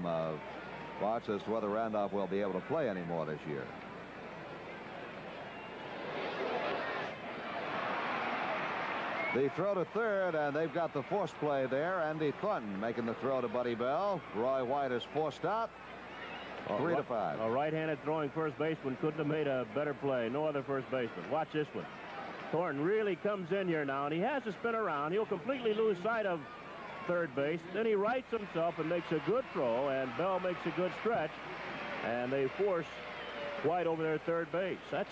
some uh, thoughts as to whether Randolph will be able to play anymore this year. The throw to third, and they've got the force play there. Andy Thornton making the throw to Buddy Bell. Roy White is forced out. Three to five. A right-handed throwing first baseman couldn't have made a better play. No other first baseman. Watch this one. Thornton really comes in here now, and he has to spin around. He'll completely lose sight of third base. Then he rights himself and makes a good throw, and Bell makes a good stretch, and they force White over at third base. That's